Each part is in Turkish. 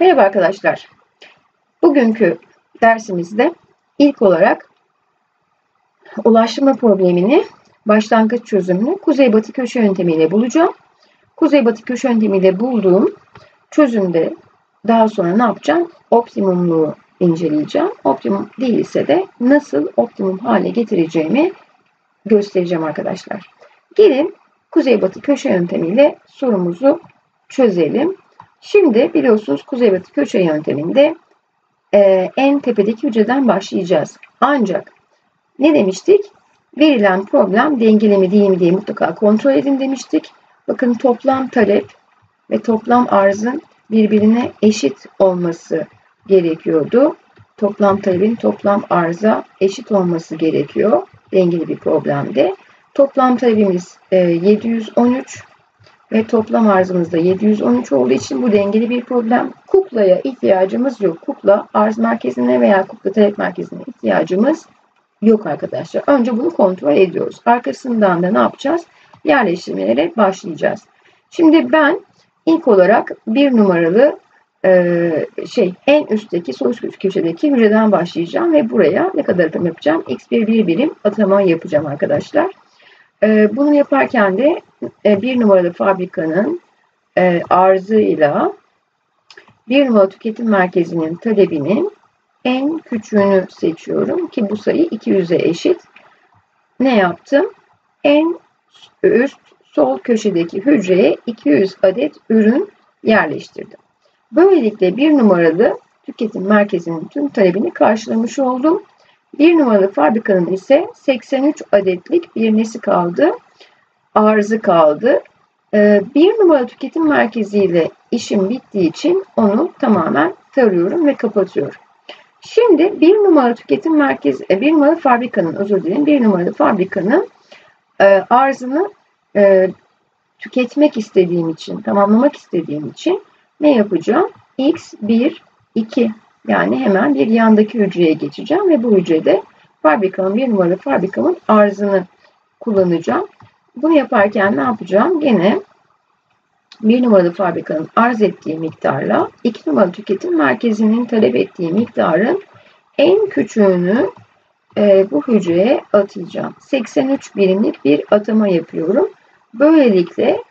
Merhaba arkadaşlar. Bugünkü dersimizde ilk olarak ulaştırma problemini başlangıç çözümünü kuzeybatı köşe yöntemiyle bulacağım. Kuzeybatı köşe yöntemiyle bulduğum çözümde daha sonra ne yapacağım? Optimumluğu inceleyeceğim. Optimum değilse de nasıl optimum hale getireceğimi göstereceğim arkadaşlar. Gelin kuzeybatı köşe yöntemiyle sorumuzu çözelim. Şimdi biliyorsunuz kuzeybatı köşe yönteminde e, en tepedeki hücreden başlayacağız. Ancak ne demiştik? Verilen problem dengeli mi değil mi diye mutlaka kontrol edin demiştik. Bakın toplam talep ve toplam arzın birbirine eşit olması gerekiyordu. Toplam talebin toplam arza eşit olması gerekiyor. Dengeli bir problemde. Toplam talebimiz 713 e, ve toplam arzımız da 713 olduğu için bu dengeli bir problem. Kuklaya ihtiyacımız yok. Kukla arz merkezine veya kukla talep merkezine ihtiyacımız yok arkadaşlar. Önce bunu kontrol ediyoruz. Arkasından da ne yapacağız? Yerleştirmelere başlayacağız. Şimdi ben ilk olarak bir numaralı e, şey en üstteki sol üst köşedeki hücreden başlayacağım ve buraya ne kadar atama yapacağım? X1 bir birim atama yapacağım arkadaşlar. E, bunu yaparken de e, bir numaralı fabrikanın e, arzıyla bir numaralı tüketim merkezinin talebinin en küçüğünü seçiyorum ki bu sayı 200'e eşit. Ne yaptım? En üst sol köşedeki hücreye 200 adet ürün yerleştirdim. Böylelikle bir numaralı tüketim merkezinin tüm talebini karşılamış oldum. Bir numaralı fabrikanın ise 83 adetlik bir nesi kaldı? Arzı kaldı. Ee, bir numaralı tüketim merkeziyle işim bittiği için onu tamamen tarıyorum ve kapatıyorum. Şimdi bir numaralı tüketim merkezi, e, bir numaralı fabrikanın özür dilerim, bir numaralı fabrikanın e, arzını e, tüketmek istediğim için, tamamlamak istediğim için ne yapacağım? X, 1, 2 yani hemen bir yandaki hücreye geçeceğim ve bu hücrede fabrikamın bir numaralı fabrikamın arzını kullanacağım. Bunu yaparken ne yapacağım? Gene bir numaralı fabrikanın arz ettiği miktarla iki numaralı tüketim merkezinin talep ettiği miktarın en küçüğünü e, bu hücreye atacağım. 83 birimlik bir atama yapıyorum. Böylelikle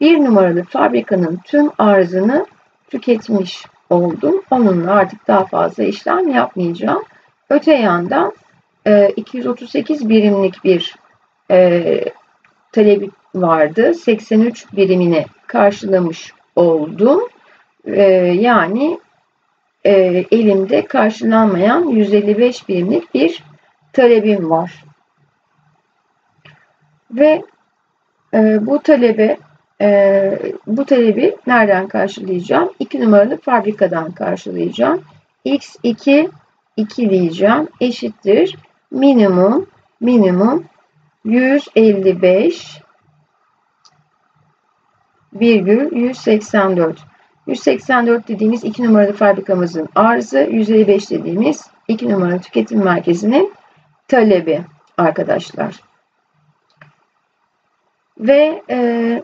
bir numaralı fabrikanın tüm arzını tüketmiş oldum. Onunla artık daha fazla işlem yapmayacağım. Öte yandan 238 e, birimlik bir e, talebi vardı. 83 birimini karşılamış oldum. E, yani e, elimde karşılanmayan 155 birimlik bir talebim var. Ve e, bu talebe e, bu talebi nereden karşılayacağım? 2 numaralı fabrikadan karşılayacağım. X2 2 diyeceğim eşittir minimum minimum 155 virgül 184. 184 dediğimiz 2 numaralı fabrikamızın arzı, 155 dediğimiz 2 numaralı tüketim merkezinin talebi arkadaşlar. Ve e,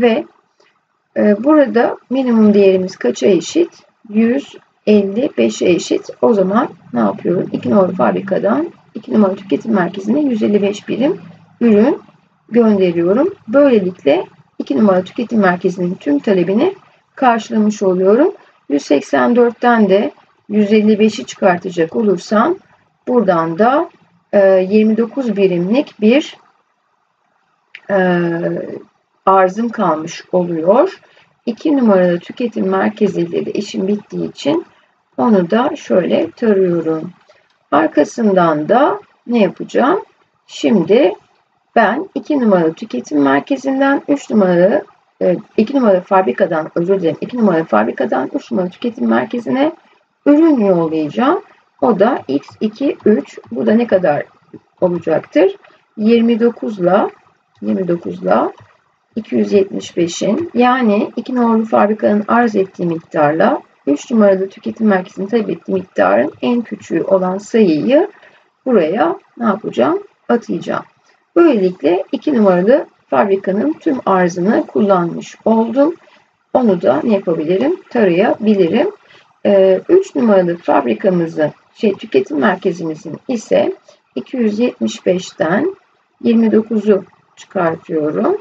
ve e, burada minimum değerimiz kaça eşit? 155'e eşit. O zaman ne yapıyorum? 2 numaralı fabrikadan 2 numaralı tüketim merkezine 155 birim ürün gönderiyorum. Böylelikle 2 numaralı tüketim merkezinin tüm talebini karşılamış oluyorum. 184'ten de 155'i çıkartacak olursam buradan da 29 e, birimlik bir e, arzım kalmış oluyor. 2 numaralı tüketim merkeziyle de işim bittiği için onu da şöyle tarıyorum. Arkasından da ne yapacağım? Şimdi ben 2 numaralı tüketim merkezinden 3 numaralı 2 e, numaralı fabrikadan özür dilerim 2 numaralı fabrikadan 3 numaralı tüketim merkezine ürün yollayacağım. O da x2 3 bu da ne kadar olacaktır? 29 ile 29 ile 275'in yani 2 numaralı fabrikanın arz ettiği miktarla 3 numaralı tüketim merkezinin talep ettiği miktarın en küçüğü olan sayıyı buraya ne yapacağım? Atayacağım. Böylelikle 2 numaralı fabrikanın tüm arzını kullanmış oldum. onu da ne yapabilirim? Tarayabilirim. 3 numaralı fabrikamızın şey tüketim merkezimizin ise 275'ten 29'u çıkartıyorum.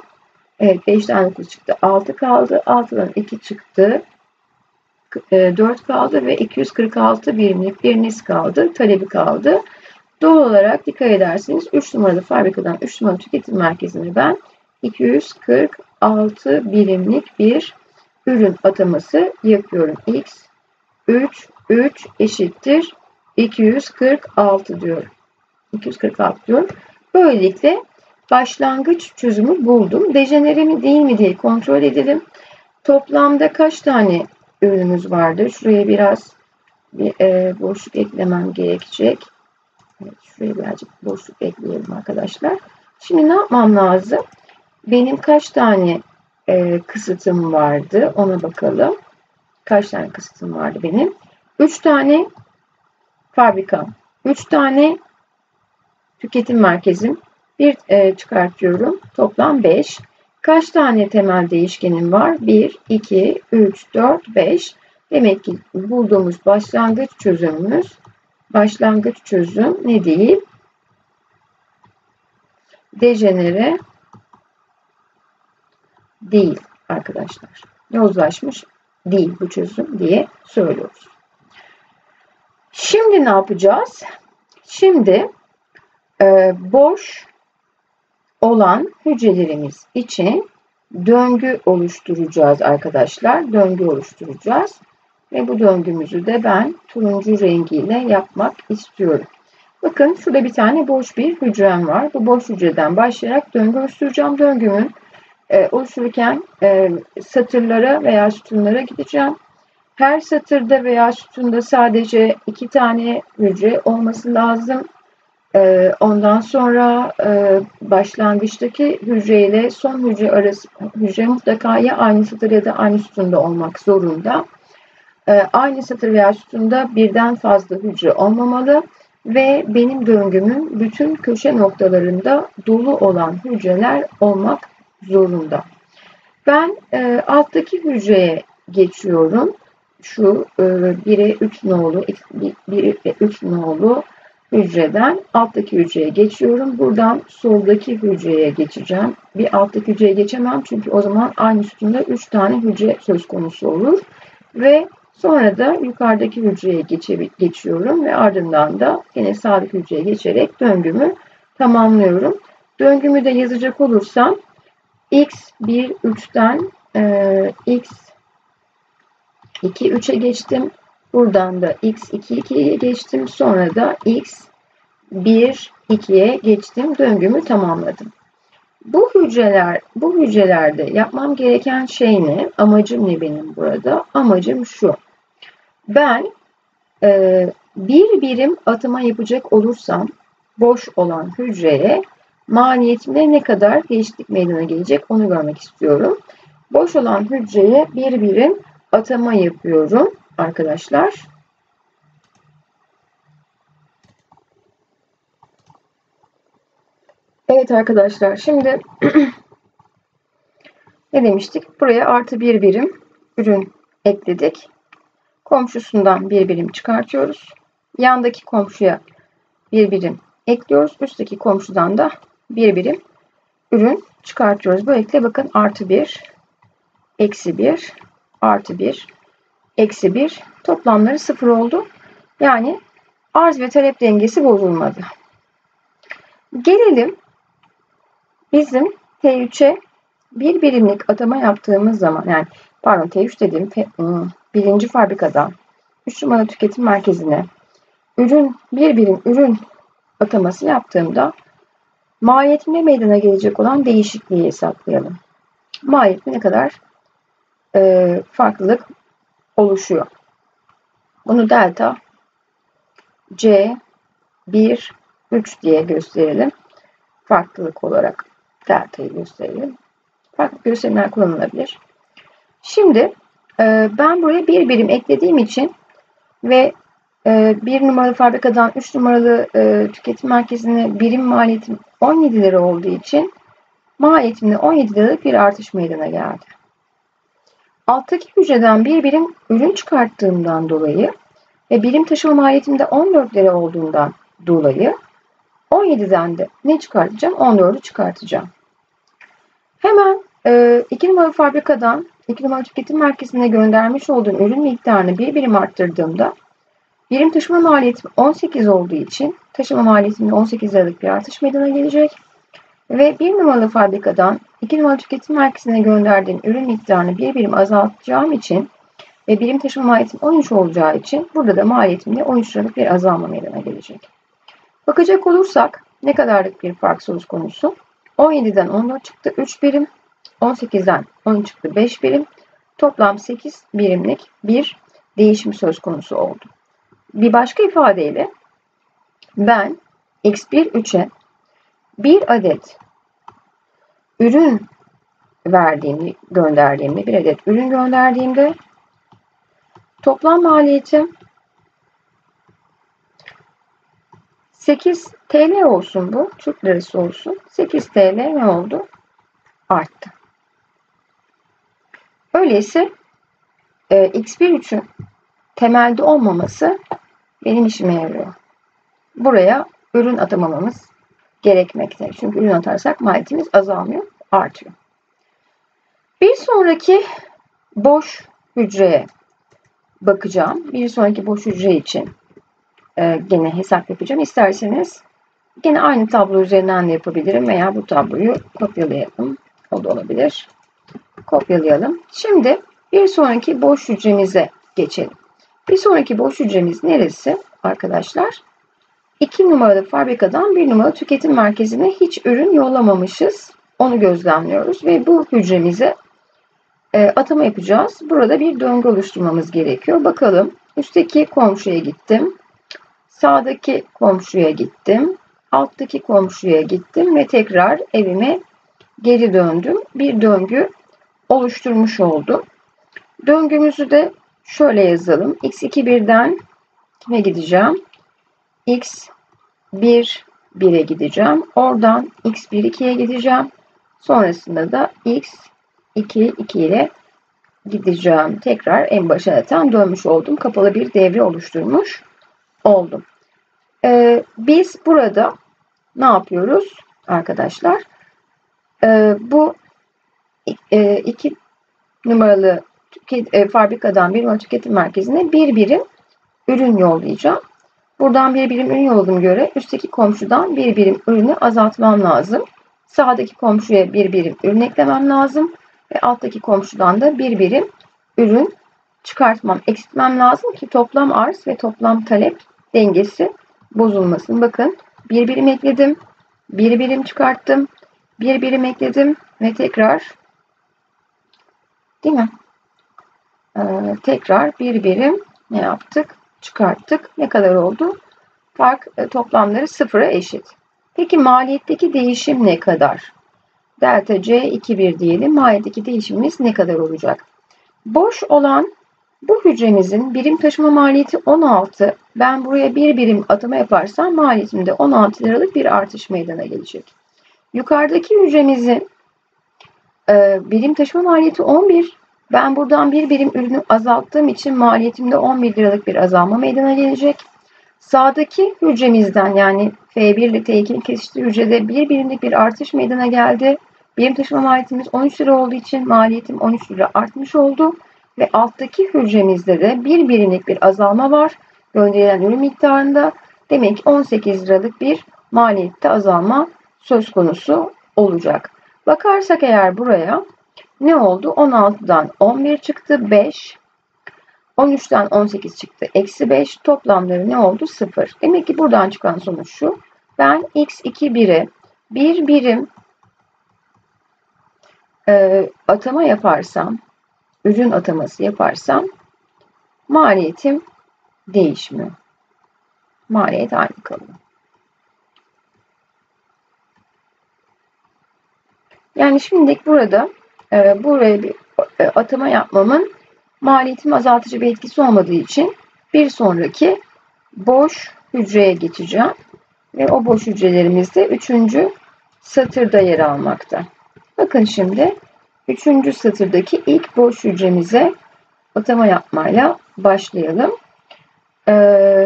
Evet 5 tane 9 çıktı. 6 kaldı. 6'dan 2 çıktı. 4 e, kaldı ve 246 birimlik biriniz kaldı. Talebi kaldı. Doğal olarak dikkat ederseniz 3 numaralı fabrikadan 3 numaralı tüketim merkezine ben 246 birimlik bir ürün ataması yapıyorum. X 3 3 eşittir 246 diyorum. 246 diyorum. Böylelikle başlangıç çözümü buldum. Dejenere mi değil mi diye kontrol edelim. Toplamda kaç tane ürünümüz vardır? Şuraya biraz bir e, boşluk eklemem gerekecek. Evet, şuraya birazcık boşluk ekleyelim arkadaşlar. Şimdi ne yapmam lazım? Benim kaç tane e, kısıtım vardı? Ona bakalım. Kaç tane kısıtım vardı benim? 3 tane fabrikam. 3 tane tüketim merkezim. Bir e, çıkartıyorum. Toplam 5. Kaç tane temel değişkenim var? 1, 2, 3, 4, 5. Demek ki bulduğumuz başlangıç çözümümüz başlangıç çözüm ne değil? Dejenere değil arkadaşlar. Yozlaşmış değil bu çözüm diye söylüyoruz. Şimdi ne yapacağız? Şimdi e, boş olan hücrelerimiz için döngü oluşturacağız arkadaşlar. Döngü oluşturacağız. Ve bu döngümüzü de ben turuncu rengiyle yapmak istiyorum. Bakın şurada bir tane boş bir hücrem var. Bu boş hücreden başlayarak döngü oluşturacağım. Döngümün e, oluştururken e, satırlara veya sütunlara gideceğim. Her satırda veya sütunda sadece iki tane hücre olması lazım. E, ondan sonra e, başlangıçtaki hücre ile son hücre arası hücre mutlaka ya aynı satır ya da aynı sütunda olmak zorunda. E, aynı satır veya sütunda birden fazla hücre olmamalı ve benim döngümün bütün köşe noktalarında dolu olan hücreler olmak zorunda. Ben e, alttaki hücreye geçiyorum. Şu e, 1'e 3 nolu 1 ve 3 nolu hücreden alttaki hücreye geçiyorum. Buradan soldaki hücreye geçeceğim. Bir alttaki hücreye geçemem çünkü o zaman aynı sütunda 3 tane hücre söz konusu olur. Ve sonra da yukarıdaki hücreye geçe, geçiyorum ve ardından da yine sağdaki hücreye geçerek döngümü tamamlıyorum. Döngümü de yazacak olursam x1 3'ten e, x 2 3'e geçtim. Buradan da x2 2'ye geçtim. Sonra da x1 2'ye geçtim. Döngümü tamamladım. Bu hücreler, bu hücrelerde yapmam gereken şey ne? Amacım ne benim burada? Amacım şu. Ben e, bir birim atıma yapacak olursam boş olan hücreye maliyetimde ne kadar değişiklik meydana gelecek onu görmek istiyorum. Boş olan hücreye bir birim atama yapıyorum arkadaşlar. Evet arkadaşlar şimdi ne demiştik? Buraya artı bir birim ürün ekledik. Komşusundan bir birim çıkartıyoruz. Yandaki komşuya bir birim ekliyoruz. Üstteki komşudan da bir birim ürün çıkartıyoruz. Böylelikle bakın artı 1, eksi 1, artı 1, eksi 1 toplamları 0 oldu. Yani arz ve talep dengesi bozulmadı. Gelelim bizim T3'e bir birimlik atama yaptığımız zaman yani pardon T3 dediğim ıı, birinci fabrikadan 3 numaralı tüketim merkezine ürün bir birim ürün ataması yaptığımda Maliyetinde meydana gelecek olan değişikliği hesaplayalım. Maliyette ne kadar e, farklılık oluşuyor. Bunu delta C 1 3 diye gösterelim. Farklılık olarak delta'yı gösterelim. Farklı gösterimler kullanılabilir. Şimdi e, ben buraya bir birim eklediğim için ve e, bir numaralı fabrikadan 3 numaralı e, tüketim merkezine birim maliyetim 17 lira olduğu için maliyetimde 17 liralık bir artış meydana geldi. Alttaki hücreden bir birim ürün çıkarttığımdan dolayı ve birim taşıma maliyetimde 14 lira olduğundan dolayı 17'den de ne çıkartacağım? 14'ü çıkartacağım. Hemen e, 2 numaralı fabrikadan 2 numaralı tüketim merkezine göndermiş olduğum ürün miktarını bir birim arttırdığımda birim taşıma maliyetim 18 olduğu için taşıma maliyetimde 18 liralık bir artış meydana gelecek. Ve 1 numaralı fabrikadan 2 numaralı tüketim merkezine gönderdiğim ürün miktarını bir birim azaltacağım için ve birim taşıma maliyetim 13 olacağı için burada da maliyetimde 13 liralık bir azalma meydana gelecek. Bakacak olursak ne kadarlık bir fark söz konusu? 17'den 14 çıktı 3 birim, 18'den 10 çıktı 5 birim, toplam 8 birimlik bir değişim söz konusu oldu. Bir başka ifadeyle ben x1 3'e bir adet ürün verdiğimde, gönderdiğimde, bir adet ürün gönderdiğimde toplam maliyetim 8 TL olsun bu. Türk lirası olsun. 8 TL ne oldu? Arttı. Öyleyse e, X1 3'ün temelde olmaması benim işime yarıyor. Buraya ürün atamamamız gerekmekte. Çünkü ürün atarsak maliyetimiz azalmıyor, artıyor. Bir sonraki boş hücreye bakacağım. Bir sonraki boş hücre için e, gene hesap yapacağım. İsterseniz gene aynı tablo üzerinden de yapabilirim veya bu tabloyu kopyalayalım. O da olabilir. Kopyalayalım. Şimdi bir sonraki boş hücremize geçelim. Bir sonraki boş hücremiz neresi arkadaşlar? 2 numaralı fabrikadan 1 numaralı tüketim merkezine hiç ürün yollamamışız. Onu gözlemliyoruz ve bu hücremize e, atama yapacağız. Burada bir döngü oluşturmamız gerekiyor. Bakalım üstteki komşuya gittim. Sağdaki komşuya gittim. Alttaki komşuya gittim ve tekrar evime geri döndüm. Bir döngü oluşturmuş oldum. Döngümüzü de şöyle yazalım. x2 birden kime gideceğim? X1 1'e gideceğim. Oradan x1 2'ye gideceğim. Sonrasında da x2 2 ile gideceğim. Tekrar en başa tam dönmüş oldum. Kapalı bir devre oluşturmuş oldum. Ee, biz burada ne yapıyoruz arkadaşlar? Ee, bu e, iki numaralı e, fabrikadan bir numaralı tüketim merkezine bir birim ürün yollayacağım. Buradan bir birim ürün yolladığım göre üstteki komşudan bir birim ürünü azaltmam lazım. Sağdaki komşuya bir birim ürün eklemem lazım. Ve alttaki komşudan da bir birim ürün çıkartmam, eksiltmem lazım ki toplam arz ve toplam talep dengesi bozulmasın. Bakın bir birim ekledim, bir birim çıkarttım, bir birim ekledim ve tekrar değil mi? Ee, tekrar bir birim ne yaptık? Çıkarttık. Ne kadar oldu? Fark e, toplamları sıfıra eşit. Peki maliyetteki değişim ne kadar? Delta C 2,1 diyelim. Maliyetteki değişimimiz ne kadar olacak? Boş olan bu hücremizin birim taşıma maliyeti 16. Ben buraya bir birim atama yaparsam maliyetimde 16 liralık bir artış meydana gelecek. Yukarıdaki hücremizin e, birim taşıma maliyeti 11. Ben buradan bir birim ürünü azalttığım için maliyetimde 11 liralık bir azalma meydana gelecek. Sağdaki hücremizden yani F1 ile T2'nin kesiştiği hücrede bir birimlik bir artış meydana geldi. Birim taşıma maliyetimiz 13 lira olduğu için maliyetim 13 lira artmış oldu. Ve alttaki hücremizde de bir birimlik bir azalma var. Gönderilen ürün miktarında demek ki 18 liralık bir maliyette azalma söz konusu olacak. Bakarsak eğer buraya ne oldu? 16'dan 11 çıktı 5. 13'ten 18 çıktı. Eksi 5. Toplamları ne oldu? 0. Demek ki buradan çıkan sonuç şu. Ben x2 1'e bir birim e, atama yaparsam ürün ataması yaparsam maliyetim değişmiyor. Maliyet aynı kalıyor. Yani şimdilik burada e, buraya bir e, atama yapmamın maliyetim azaltıcı bir etkisi olmadığı için bir sonraki boş hücreye geçeceğim. Ve o boş hücrelerimiz de üçüncü satırda yer almakta. Bakın şimdi üçüncü satırdaki ilk boş hücremize atama yapmayla başlayalım. Ee,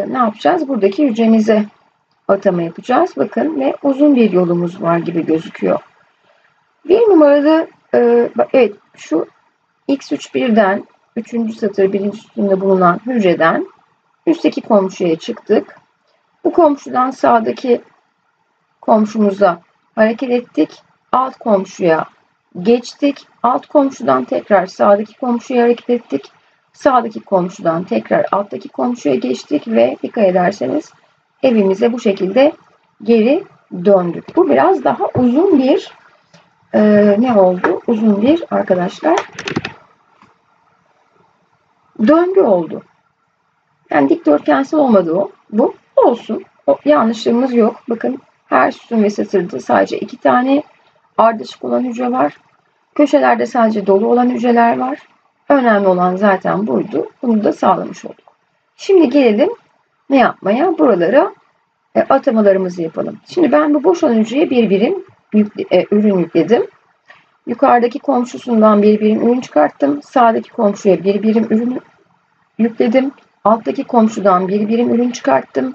ne yapacağız? Buradaki hücremize atama yapacağız. Bakın ve uzun bir yolumuz var gibi gözüküyor. Bir numaralı e, evet şu x3 3. satır birinci sütunda bulunan hücreden üstteki komşuya çıktık. Bu komşudan sağdaki komşumuza hareket ettik. Alt komşuya geçtik. Alt komşudan tekrar sağdaki komşuya hareket ettik. Sağdaki komşudan tekrar alttaki komşuya geçtik ve dikkat ederseniz evimize bu şekilde geri döndük. Bu biraz daha uzun bir e, ne oldu? Uzun bir arkadaşlar döngü oldu. Yani dikdörtgensel olmadı o. Bu olsun. O, yanlışlığımız yok. Bakın her sütun ve satırda sadece iki tane ardışık olan hücre var. Köşelerde sadece dolu olan hücreler var. Önemli olan zaten buydu. Bunu da sağlamış olduk. Şimdi gelelim ne yapmaya? Buralara e, atamalarımızı yapalım. Şimdi ben bu boş olan hücreye bir birim e, ürün yükledim. Yukarıdaki komşusundan bir birim ürün çıkarttım. Sağdaki komşuya bir birim ürün yükledim. Alttaki komşudan bir birim ürün çıkarttım.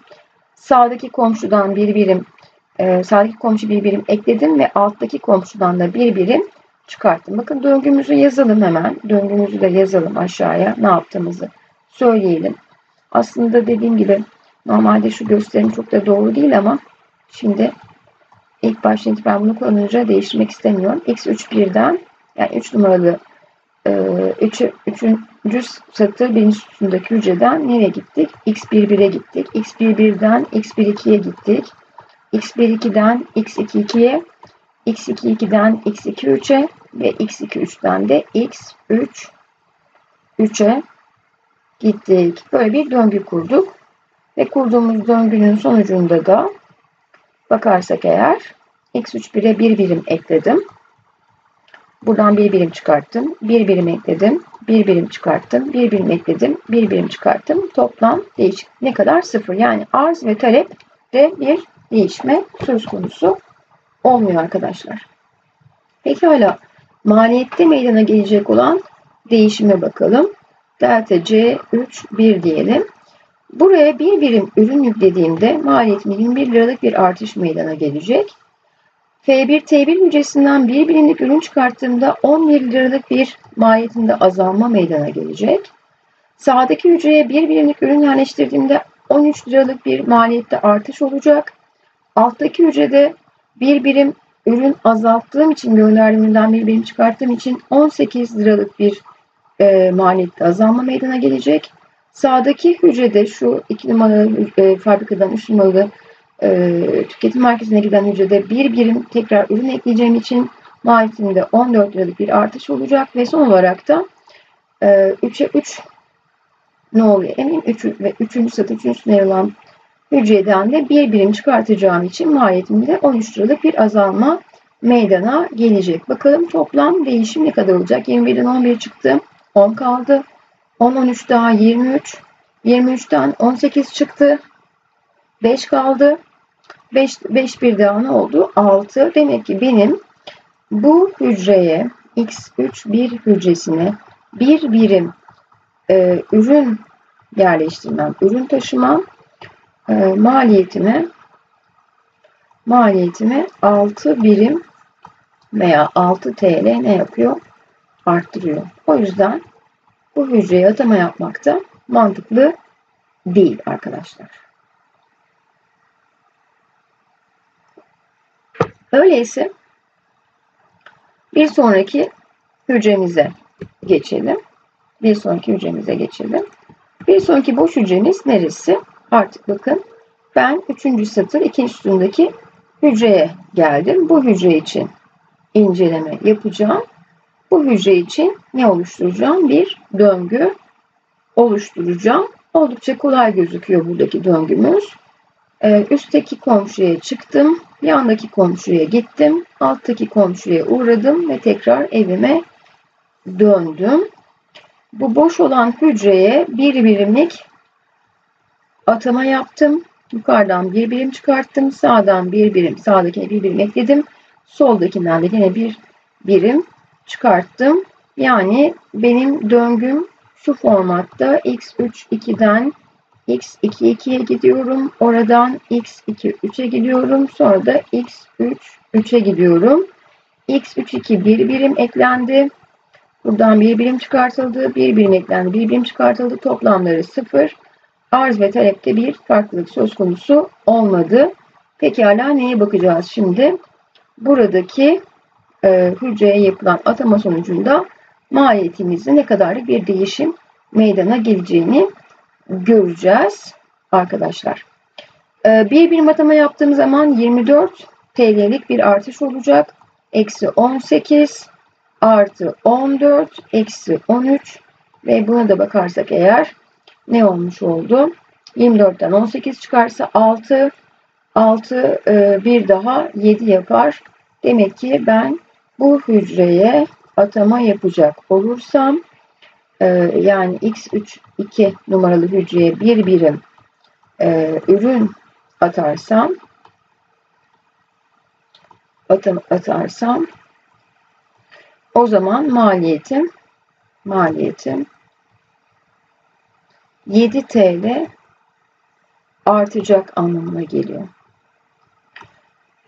Sağdaki komşudan bir birim e, sağdaki komşu bir birim ekledim ve alttaki komşudan da bir birim çıkarttım. Bakın döngümüzü yazalım hemen. Döngümüzü de yazalım aşağıya. Ne yaptığımızı söyleyelim. Aslında dediğim gibi normalde şu gösterim çok da doğru değil ama şimdi ilk başta ben bunu kullanınca değiştirmek istemiyorum. X3 birden yani 3 numaralı 3. E, 3. satır birinci sütundaki hücreden nereye gittik? X1 1'e gittik. X1 1'den X1 2'ye gittik. X1 2'den X2 2'ye x2 2'den x2 3'e ve x2 3'ten de x3 3'e gittik. Böyle bir döngü kurduk. Ve kurduğumuz döngünün sonucunda da bakarsak eğer x3 1'e bir birim ekledim. Buradan bir birim çıkarttım. Bir birim ekledim. Bir birim çıkarttım. Bir birim ekledim. Bir birim çıkarttım. Toplam değişik ne kadar? Sıfır. Yani arz ve talepte bir değişme söz konusu olmuyor arkadaşlar. Peki hala maliyette meydana gelecek olan değişime bakalım. Delta C 3 1 diyelim. Buraya bir birim ürün yüklediğimde maliyetim 21 liralık bir artış meydana gelecek. F1 T1 hücresinden bir birimlik ürün çıkarttığımda 11 liralık bir maliyetimde azalma meydana gelecek. Sağdaki hücreye bir birimlik ürün yerleştirdiğimde 13 liralık bir maliyette artış olacak. Alttaki hücrede bir birim ürün azalttığım için gönderdiğimden bir birim çıkarttığım için 18 liralık bir e, maliyette azalma meydana gelecek. Sağdaki hücrede şu 2 numaralı e, fabrikadan 3 numaralı e, tüketim merkezine giden hücrede bir birim tekrar ürün ekleyeceğim için maliyetimde 14 liralık bir artış olacak ve son olarak da e, 3'e 3 ne oluyor? Emin 3 ve 3. satır 3. üstüne yer alan hücreden de bir birim çıkartacağım için maliyetimde 13 liralık bir azalma meydana gelecek. Bakalım toplam değişim ne kadar olacak? 21'den 11 çıktı. 10 kaldı. 10, 13 daha 23. 23'ten 18 çıktı. 5 kaldı. 5, 5 bir daha ne oldu? 6. Demek ki benim bu hücreye X3 bir hücresine bir birim e, ürün yerleştirmem, ürün taşımam e, maliyetimi maliyetimi 6 birim veya 6 TL ne yapıyor? Arttırıyor. O yüzden bu hücreye atama yapmak da mantıklı değil arkadaşlar. Öyleyse bir sonraki hücremize geçelim. Bir sonraki hücremize geçelim. Bir sonraki boş hücremiz neresi? Artık bakın ben 3. satır 2. sütundaki hücreye geldim. Bu hücre için inceleme yapacağım. Bu hücre için ne oluşturacağım? Bir döngü oluşturacağım. Oldukça kolay gözüküyor buradaki döngümüz. Ee, üstteki komşuya çıktım. Yandaki komşuya gittim. Alttaki komşuya uğradım ve tekrar evime döndüm. Bu boş olan hücreye bir birimlik atama yaptım. Yukarıdan bir birim çıkarttım. Sağdan bir birim, sağdakine bir birim ekledim. Soldakinden de yine bir birim çıkarttım. Yani benim döngüm şu formatta x3 2'den x2 2'ye gidiyorum. Oradan x2 3'e gidiyorum. Sonra da x3 3'e gidiyorum. x3 2 bir birim eklendi. Buradan bir birim çıkartıldı. Bir birim eklendi. Bir birim çıkartıldı. Toplamları 0. Arz ve talepte bir farklılık söz konusu olmadı. Peki hala neye bakacağız şimdi? Buradaki e, hücreye yapılan atama sonucunda maliyetimizde ne kadarlık bir değişim meydana geleceğini göreceğiz arkadaşlar. E, bir birim atama yaptığım zaman 24 TL'lik bir artış olacak. Eksi 18 artı 14 eksi 13 ve buna da bakarsak eğer ne olmuş oldu? 24'ten 18 çıkarsa 6 6 e, bir daha 7 yapar. Demek ki ben bu hücreye atama yapacak olursam e, yani x3 2 numaralı hücreye bir birim e, ürün atarsam atım, atarsam o zaman maliyetim maliyetim 7 TL artacak anlamına geliyor.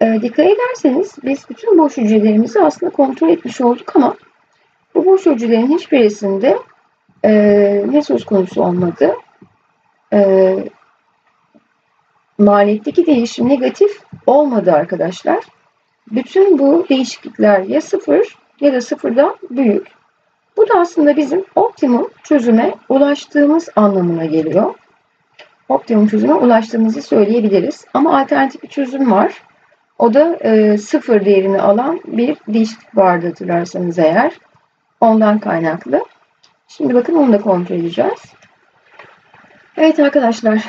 E, dikkat ederseniz biz bütün boş hücrelerimizi aslında kontrol etmiş olduk ama bu boş hücrelerin hiçbirisinde e, ne söz konusu olmadı? E, maliyetteki değişim negatif olmadı arkadaşlar. Bütün bu değişiklikler ya sıfır ya da sıfırdan büyük. Bu da aslında bizim optimum çözüme ulaştığımız anlamına geliyor. Optimum çözüme ulaştığımızı söyleyebiliriz. Ama alternatif bir çözüm var. O da e, sıfır değerini alan bir değişiklik vardı hatırlarsanız eğer. Ondan kaynaklı. Şimdi bakın onu da kontrol edeceğiz. Evet arkadaşlar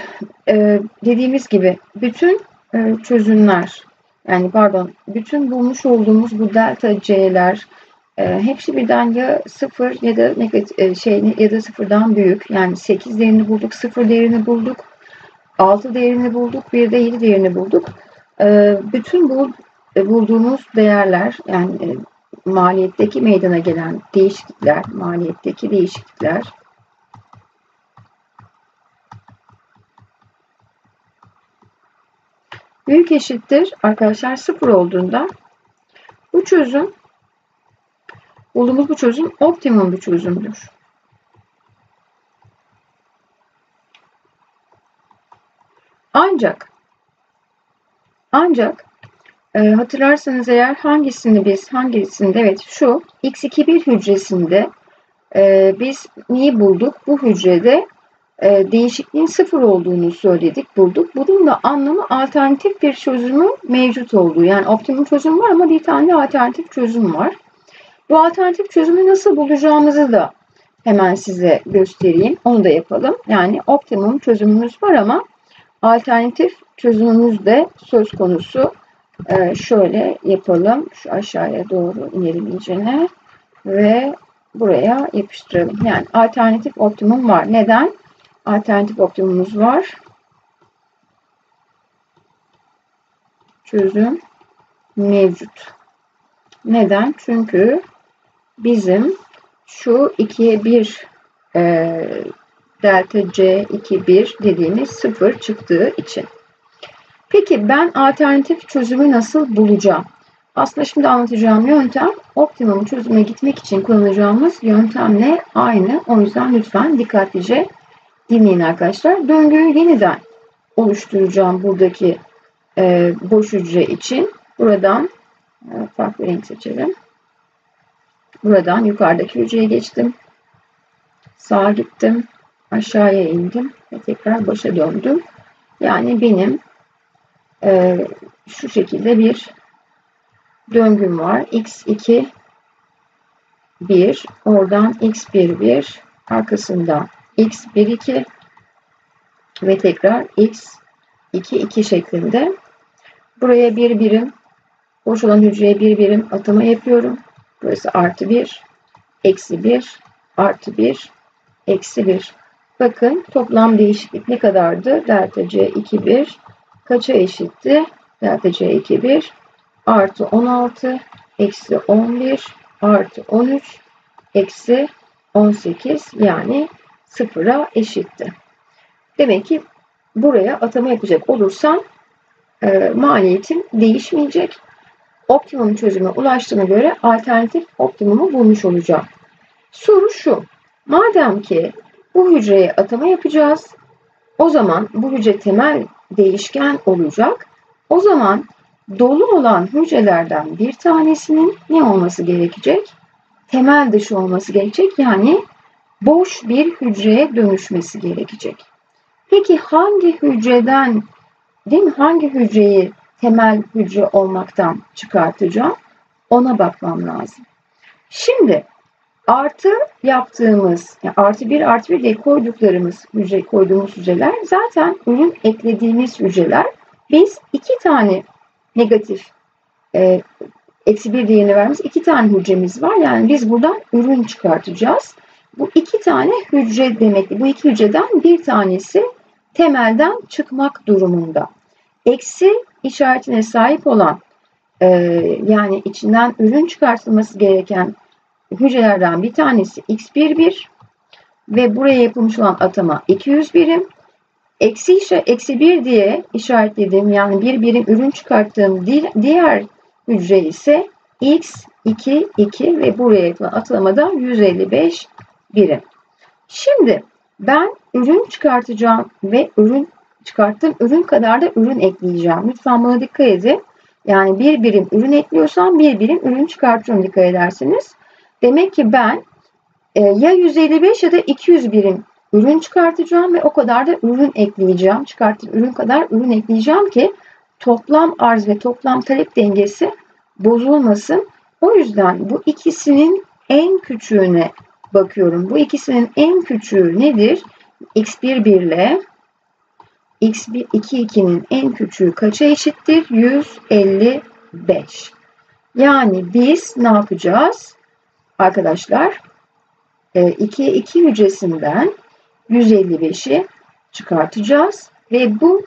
e, dediğimiz gibi bütün e, çözümler yani pardon bütün bulmuş olduğumuz bu delta c'ler e, hepsi birden ya sıfır ya da negatif e, şey ya da sıfırdan büyük. Yani 8 değerini bulduk, 0 değerini bulduk, 6 değerini bulduk, bir de 7 değerini bulduk. E, bütün bu e, bulduğumuz değerler yani e, maliyetteki meydana gelen değişiklikler, maliyetteki değişiklikler büyük eşittir arkadaşlar sıfır olduğunda bu çözüm bulduğumuz bu çözüm optimum bir çözümdür. Ancak ancak e, hatırlarsanız eğer hangisini biz hangisinde evet şu x21 hücresinde e, biz neyi bulduk? Bu hücrede e, değişikliğin sıfır olduğunu söyledik, bulduk. Bunun da anlamı alternatif bir çözümü mevcut olduğu. Yani optimum çözüm var ama bir tane alternatif çözüm var. Bu alternatif çözümü nasıl bulacağımızı da hemen size göstereyim. Onu da yapalım. Yani optimum çözümümüz var ama alternatif çözümümüz de söz konusu. Ee, şöyle yapalım. Şu aşağıya doğru inelim iyicene ve buraya yapıştıralım. Yani alternatif optimum var. Neden? Alternatif optimumumuz var. Çözüm mevcut. Neden? Çünkü bizim şu 2'ye 1 e, delta C 2 1 dediğimiz sıfır çıktığı için. Peki ben alternatif çözümü nasıl bulacağım? Aslında şimdi anlatacağım yöntem optimum çözüme gitmek için kullanacağımız yöntemle aynı. O yüzden lütfen dikkatlice dinleyin arkadaşlar. Döngüyü yeniden oluşturacağım buradaki e, boş hücre için. Buradan e, farklı renk seçelim. Buradan yukarıdaki hücreye geçtim. Sağa gittim. Aşağıya indim. Ve tekrar başa döndüm. Yani benim e, şu şekilde bir döngüm var. x2 1 oradan x1 1 arkasından x1 2 ve tekrar x2 2 şeklinde buraya bir birim boş olan hücreye bir birim atama yapıyorum. Burası artı 1, eksi 1, artı 1, eksi 1. Bakın toplam değişiklik ne kadardı? Delta C 2, 1 kaça eşitti? Delta C 2, 1 artı 16, eksi 11, artı 13 eksi 18 yani sıfıra eşitti. Demek ki buraya atama yapacak olursam e, maliyetim değişmeyecek. Optimum çözüme ulaştığına göre alternatif optimumu bulmuş olacağım. Soru şu. Madem ki bu hücreye atama yapacağız. O zaman bu hücre temel değişken olacak. O zaman dolu olan hücrelerden bir tanesinin ne olması gerekecek? Temel dışı olması gerekecek. Yani boş bir hücreye dönüşmesi gerekecek. Peki hangi hücreden değil mi? Hangi hücreyi temel hücre olmaktan çıkartacağım? Ona bakmam lazım. Şimdi artı yaptığımız, yani artı bir artı bir diye koyduklarımız hücre, koyduğumuz hücreler zaten ürün eklediğimiz hücreler. Biz iki tane negatif e, eksi bir değerini vermiş iki tane hücremiz var. Yani biz buradan ürün çıkartacağız. Bu iki tane hücre demekti. Bu iki hücreden bir tanesi temelden çıkmak durumunda. Eksi işaretine sahip olan e, yani içinden ürün çıkartılması gereken hücrelerden bir tanesi x11 ve buraya yapılmış olan atama 200 birim. Eksi, eksi 1 diye işaretlediğim yani bir birim ürün çıkarttığım diğer hücre ise x2 2 ve buraya yapılan atlamada 155 birim. Şimdi ben ürün çıkartacağım ve ürün çıkarttığım ürün kadar da ürün ekleyeceğim. Lütfen buna dikkat edin. Yani bir birim ürün ekliyorsam bir birim ürün çıkartıyorum dikkat ederseniz. Demek ki ben e, ya 155 ya da 200 birim ürün çıkartacağım ve o kadar da ürün ekleyeceğim. Çıkarttığım ürün kadar ürün ekleyeceğim ki toplam arz ve toplam talep dengesi bozulmasın. O yüzden bu ikisinin en küçüğüne bakıyorum. Bu ikisinin en küçüğü nedir? x1 1 ile x2 2'nin en küçüğü kaça eşittir? 155. Yani biz ne yapacağız? Arkadaşlar 2'ye 2 hücresinden 155'i çıkartacağız ve bu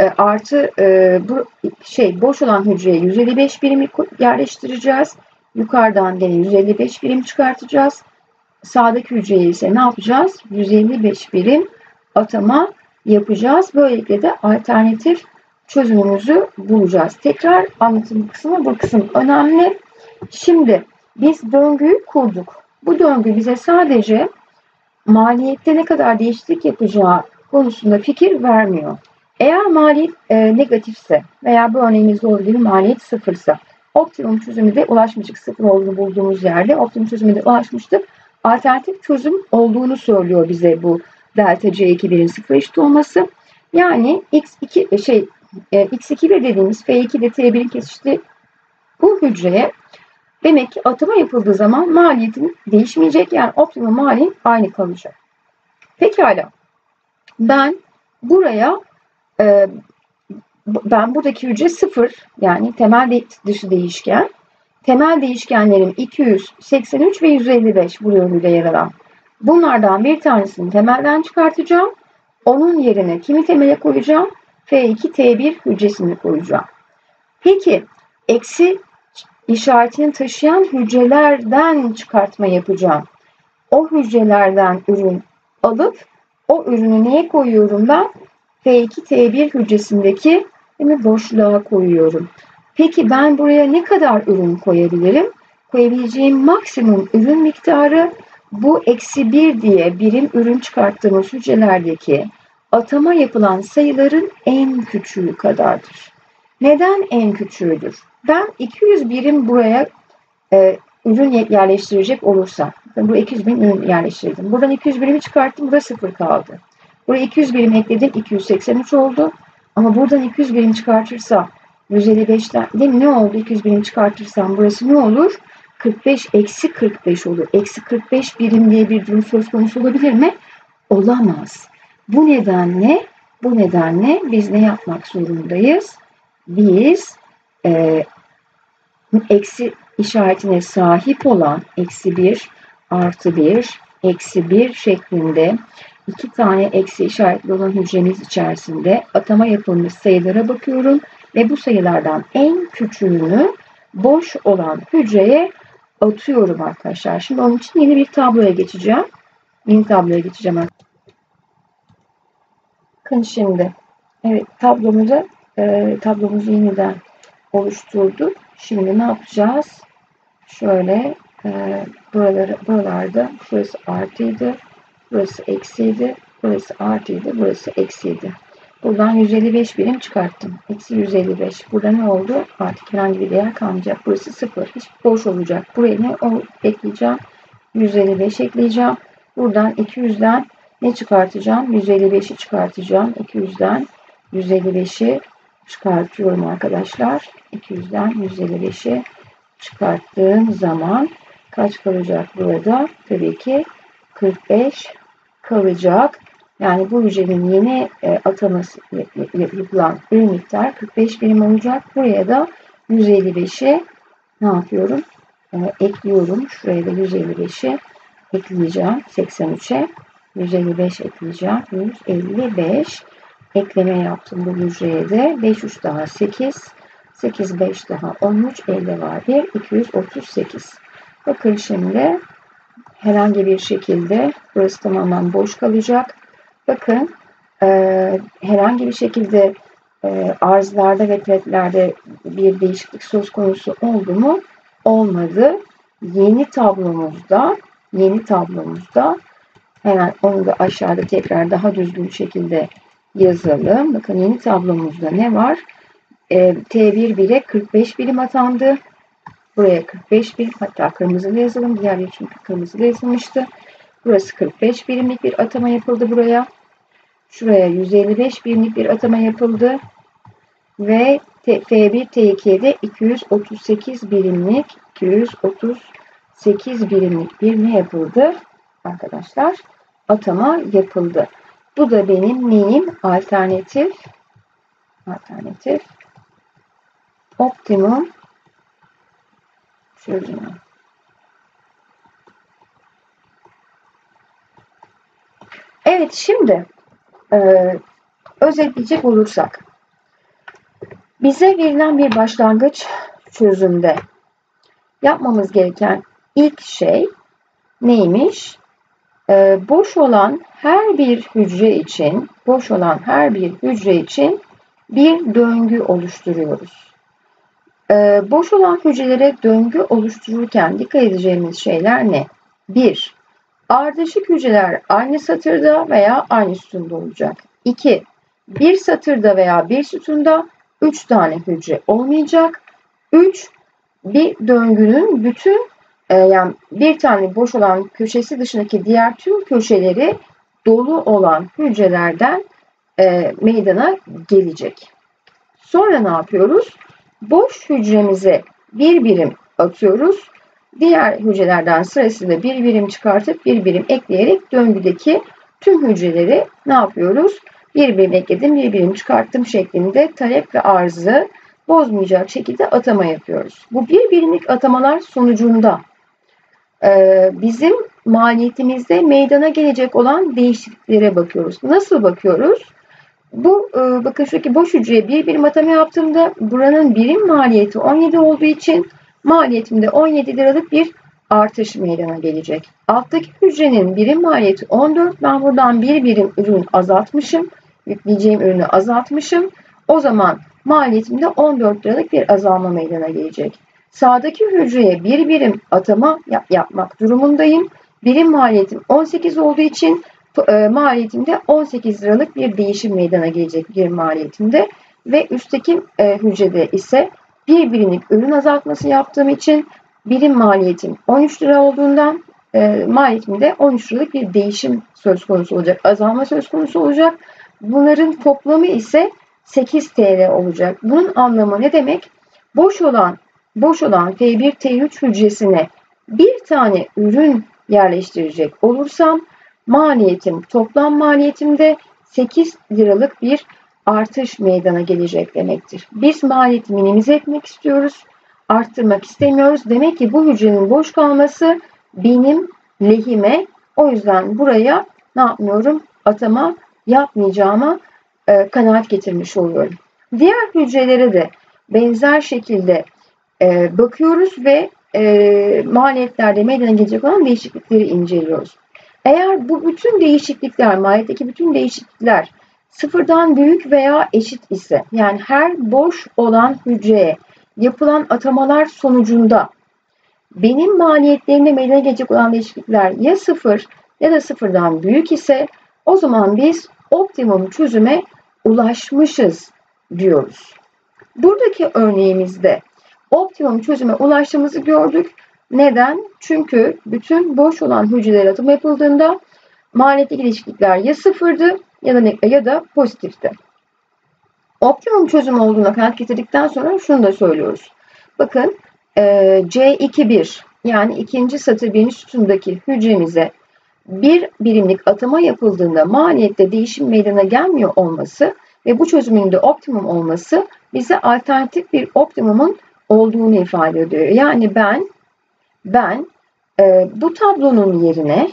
e, artı e, bu şey boş olan hücreye 155 birimi yerleştireceğiz. Yukarıdan gene 155 birim çıkartacağız. Sağdaki hücreye ise ne yapacağız? 155 birim atama yapacağız. Böylelikle de alternatif çözümümüzü bulacağız. Tekrar anlatım kısmı bu kısım önemli. Şimdi biz döngüyü kurduk. Bu döngü bize sadece maliyette ne kadar değişiklik yapacağı konusunda fikir vermiyor. Eğer maliyet e, negatifse veya bu örneğimizde olduğu gibi maliyet sıfırsa optimum çözümü de ulaşmıştık. Sıfır olduğunu bulduğumuz yerde optimum çözümü de ulaşmıştık. Alternatif çözüm olduğunu söylüyor bize bu delta C2 sıfır eşit olması. Yani X2 e, şey e, X2 dediğimiz F2 ile T1'in kesiştiği bu hücreye demek ki atama yapıldığı zaman maliyetin değişmeyecek. Yani optimum maliyet aynı kalacak. Pekala. Ben buraya e, ben buradaki hücre sıfır yani temel dışı değişken. Temel değişkenlerim 283 ve 155 bu yönüyle yer alan. Bunlardan bir tanesini temelden çıkartacağım. Onun yerine kimi temele koyacağım? F2 T1 hücresini koyacağım. Peki eksi işaretini taşıyan hücrelerden çıkartma yapacağım. O hücrelerden ürün alıp o ürünü neye koyuyorum ben? F2 T1 hücresindeki değil boşluğa koyuyorum. Peki ben buraya ne kadar ürün koyabilirim? Koyabileceğim maksimum ürün miktarı bu eksi 1 diye birim ürün çıkarttığımız hücrelerdeki atama yapılan sayıların en küçüğü kadardır. Neden en küçüğüdür? Ben 200 birim buraya e, ürün yerleştirecek olursam, bu 200 birim ürün yerleştirdim. Buradan 200 birimi çıkarttım, burada 0 kaldı. Buraya 200 birim ekledim, 283 oldu. Ama buradan 200 birim çıkartırsam 155'ten değil mi? Ne oldu? 200 birim çıkartırsam burası ne olur? 45 eksi 45 olur. Eksi 45 birim diye bir durum söz konusu olabilir mi? Olamaz. Bu nedenle bu nedenle biz ne yapmak zorundayız? Biz e, eksi işaretine sahip olan eksi 1 artı 1 eksi 1 şeklinde iki tane eksi işaretli olan hücremiz içerisinde atama yapılmış sayılara bakıyorum ve bu sayılardan en küçüğünü boş olan hücreye atıyorum arkadaşlar. Şimdi onun için yeni bir tabloya geçeceğim. Yeni tabloya geçeceğim. Bakın şimdi. Evet tablomuzu e, tablomuzu yeniden oluşturduk. Şimdi ne yapacağız? Şöyle e, buraları, buralarda burası artıydı. Burası eksiydi. Burası artıydı. Burası eksiydi. Buradan 155 birim çıkarttım. Eksi 155. Burada ne oldu? Artık herhangi bir değer kalmayacak. Burası 0. Hiç boş olacak. Buraya ne ekleyeceğim? 155 ekleyeceğim. Buradan 200'den ne çıkartacağım? 155'i çıkartacağım. 200'den 155'i çıkartıyorum arkadaşlar. 200'den 155'i çıkarttığım zaman kaç kalacak burada? Tabii ki 45 kalacak. Yani bu hücrenin yeni e, ataması yapılan bir miktar 45 birim olacak. Buraya da 155'i ne yapıyorum? E, ekliyorum. Şuraya da 155'i ekleyeceğim. 83'e 155 ekleyeceğim. 155 ekleme yaptım bu hücreye de. 5 3 daha 8. 8 5 daha 13 elde var. 1 238. Bakın şimdi herhangi bir şekilde burası tamamen boş kalacak. Bakın e, herhangi bir şekilde e, arzlarda ve tretlerde bir değişiklik söz konusu oldu mu? Olmadı. Yeni tablomuzda yeni tablomuzda hemen onu da aşağıda tekrar daha düzgün şekilde yazalım. Bakın yeni tablomuzda ne var? E, T1 bire 45 birim atandı. Buraya 45 birim hatta kırmızılı yazalım. Diğerleri çünkü kırmızılı yazılmıştı. Burası 45 birimlik bir atama yapıldı buraya. Şuraya 155 birimlik bir atama yapıldı. Ve T1 T2'ye de 238 birimlik 238 birimlik bir ne yapıldı? Arkadaşlar atama yapıldı. Bu da benim neyim? Alternatif alternatif optimum çözümü. Evet şimdi e, özetleyecek olursak bize verilen bir başlangıç çözümde yapmamız gereken ilk şey neymiş? Ee, boş olan her bir hücre için, boş olan her bir hücre için bir döngü oluşturuyoruz. Ee, boş olan hücrelere döngü oluştururken dikkat edeceğimiz şeyler ne? 1. Ardışık hücreler aynı satırda veya aynı sütunda olacak. 2. Bir satırda veya bir sütunda 3 tane hücre olmayacak. 3. Bir döngünün bütün e, yani bir tane boş olan köşesi dışındaki diğer tüm köşeleri dolu olan hücrelerden e, meydana gelecek. Sonra ne yapıyoruz? Boş hücremize bir birim atıyoruz. Diğer hücrelerden sırasıyla bir birim çıkartıp bir birim ekleyerek döngüdeki tüm hücreleri ne yapıyoruz? Bir birim ekledim, bir birim çıkarttım şeklinde talep ve arzı bozmayacak şekilde atama yapıyoruz. Bu bir birimlik atamalar sonucunda bizim maliyetimizde meydana gelecek olan değişikliklere bakıyoruz. Nasıl bakıyoruz? Bu e, bakın şuradaki boş hücreye bir birim atama yaptığımda buranın birim maliyeti 17 olduğu için maliyetimde 17 liralık bir artış meydana gelecek. Alttaki hücrenin birim maliyeti 14. Ben buradan bir birim ürün azaltmışım. Yükleyeceğim ürünü azaltmışım. O zaman maliyetimde 14 liralık bir azalma meydana gelecek. Sağdaki hücreye bir birim atama yapmak durumundayım. Birim maliyetim 18 olduğu için e, maliyetimde 18 liralık bir değişim meydana gelecek bir maliyetimde. Ve üstteki e, hücrede ise bir birimlik ürün azaltması yaptığım için birim maliyetim 13 lira olduğundan e, maliyetimde 13 liralık bir değişim söz konusu olacak. Azalma söz konusu olacak. Bunların toplamı ise 8 TL olacak. Bunun anlamı ne demek? Boş olan boş olan T1 T3 hücresine bir tane ürün yerleştirecek olursam maliyetim toplam maliyetimde 8 liralık bir artış meydana gelecek demektir. Biz maliyeti minimize etmek istiyoruz. Arttırmak istemiyoruz. Demek ki bu hücrenin boş kalması benim lehime. O yüzden buraya ne yapmıyorum? Atama yapmayacağıma e, kanaat getirmiş oluyorum. Diğer hücrelere de benzer şekilde e, bakıyoruz ve e, maliyetlerde meydana gelecek olan değişiklikleri inceliyoruz. Eğer bu bütün değişiklikler, maliyetteki bütün değişiklikler sıfırdan büyük veya eşit ise, yani her boş olan hücreye yapılan atamalar sonucunda benim maliyetlerimde meydana gelecek olan değişiklikler ya sıfır ya da sıfırdan büyük ise o zaman biz optimum çözüme ulaşmışız diyoruz. Buradaki örneğimizde optimum çözüme ulaştığımızı gördük. Neden? Çünkü bütün boş olan hücrelere atım yapıldığında maliyetli değişiklikler ya sıfırdı ya da ya da pozitifti. Optimum çözüm olduğuna kanaat getirdikten sonra şunu da söylüyoruz. Bakın e, C21 yani ikinci satır birinci sütundaki hücremize bir birimlik atama yapıldığında maliyette değişim meydana gelmiyor olması ve bu çözümün de optimum olması bize alternatif bir optimumun olduğunu ifade ediyor. Yani ben ben e, bu tablonun yerine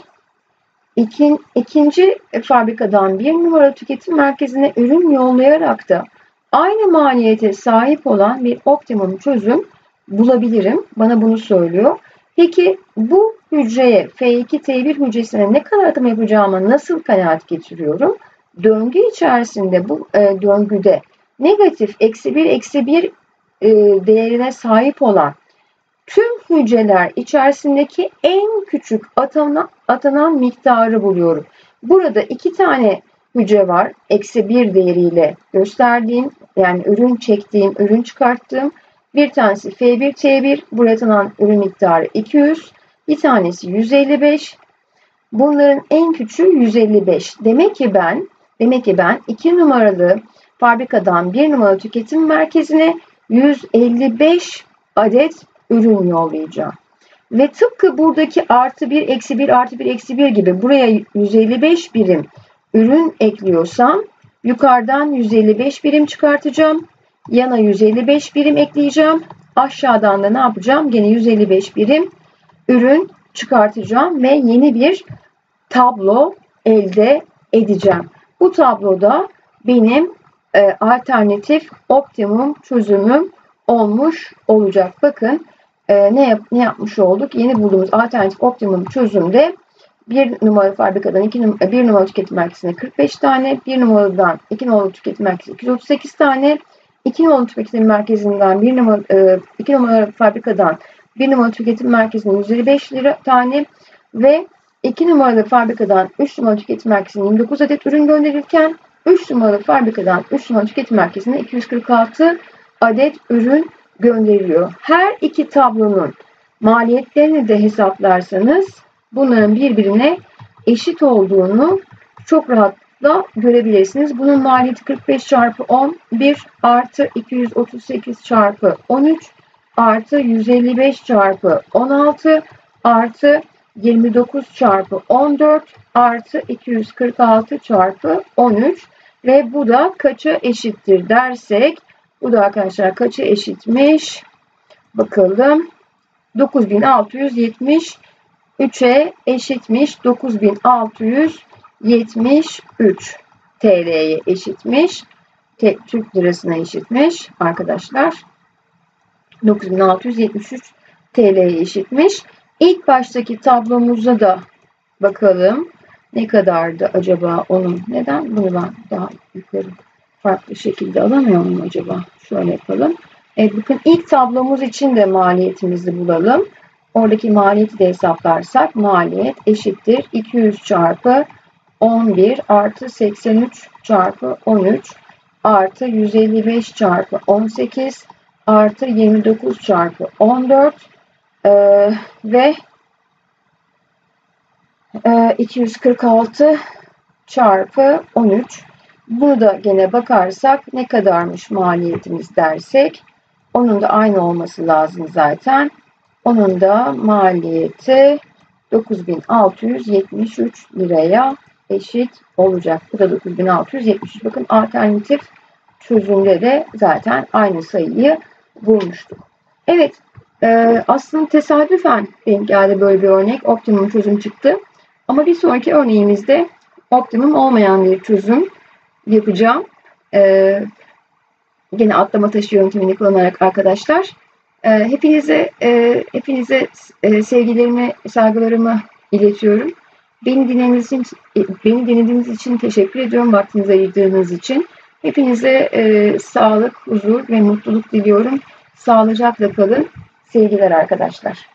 ikin, ikinci fabrikadan bir numara tüketim merkezine ürün yollayarak da aynı maliyete sahip olan bir optimum çözüm bulabilirim. Bana bunu söylüyor. Peki bu hücreye F2T1 hücresine ne kadar atım yapacağıma nasıl kanaat getiriyorum? Döngü içerisinde bu e, döngüde negatif eksi 1 eksi 1 e, değerine sahip olan tüm hücreler içerisindeki en küçük atanan, atanan miktarı buluyorum. Burada iki tane hücre var. Eksi 1 değeriyle gösterdiğim yani ürün çektiğim, ürün çıkarttığım bir tanesi F1 T1 buraya tanınan ürün miktarı 200. Bir tanesi 155. Bunların en küçüğü 155. Demek ki ben demek ki ben 2 numaralı fabrikadan 1 numaralı tüketim merkezine 155 adet ürün yollayacağım. Ve tıpkı buradaki artı 1, eksi 1, artı 1, eksi 1 gibi buraya 155 birim ürün ekliyorsam yukarıdan 155 birim çıkartacağım. Yana 155 birim ekleyeceğim. Aşağıdan da ne yapacağım? Gene 155 birim ürün çıkartacağım ve yeni bir tablo elde edeceğim. Bu tabloda benim e, alternatif optimum çözümüm olmuş olacak. Bakın e, ne, yap, ne yapmış olduk? Yeni bulduğumuz alternatif optimum çözümde bir numaralı fabrikadan iki numara, bir numaralı tüketim merkezine 45 tane, bir numaradan iki numaralı tüketim merkezine 238 tane, 2 numaralı tüketim merkezinden 1 numara, 2 e, numaralı fabrikadan 1 numaralı tüketim merkezine 155 lira tane ve 2 numaralı fabrikadan 3 numaralı tüketim merkezine 29 adet ürün gönderirken 3 numaralı fabrikadan 3 numaralı tüketim merkezine 246 adet ürün gönderiliyor. Her iki tablonun maliyetlerini de hesaplarsanız bunların birbirine eşit olduğunu çok rahat da görebilirsiniz. Bunun maliyeti 45 çarpı 10 1 artı 238 çarpı 13 artı 155 çarpı 16 artı 29 çarpı 14 artı 246 çarpı 13 ve bu da kaça eşittir dersek bu da arkadaşlar kaça eşitmiş bakalım 9673'e eşitmiş 9600 73 TL'ye eşitmiş. Türk lirasına eşitmiş arkadaşlar. 9673 TL'ye eşitmiş. İlk baştaki tablomuzda da bakalım ne kadardı acaba onun. Neden bunu ben daha yukarı farklı şekilde alamıyor muyum acaba? Şöyle yapalım. Evet bakın ilk tablomuz için de maliyetimizi bulalım. Oradaki maliyeti de hesaplarsak maliyet eşittir 200 çarpı 11 artı 83 çarpı 13 artı 155 çarpı 18 artı 29 çarpı 14 e, ve e, 246 çarpı 13 bunu da gene bakarsak ne kadarmış maliyetimiz dersek onun da aynı olması lazım zaten. Onun da maliyeti 9673 liraya eşit olacak. Bu da 9673. Bakın alternatif çözümde de zaten aynı sayıyı bulmuştuk. Evet e, aslında tesadüfen denk geldi böyle bir örnek. Optimum çözüm çıktı. Ama bir sonraki örneğimizde optimum olmayan bir çözüm yapacağım. E, yine atlama taşı yöntemini kullanarak arkadaşlar. E, hepinize e, hepinize e, sevgilerimi, saygılarımı iletiyorum. Beni dinlediğiniz için, beni dinlediğiniz için teşekkür ediyorum. Vaktinizi ayırdığınız için. Hepinize e, sağlık, huzur ve mutluluk diliyorum. Sağlıcakla kalın. Sevgiler arkadaşlar.